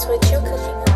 That's what you're cooking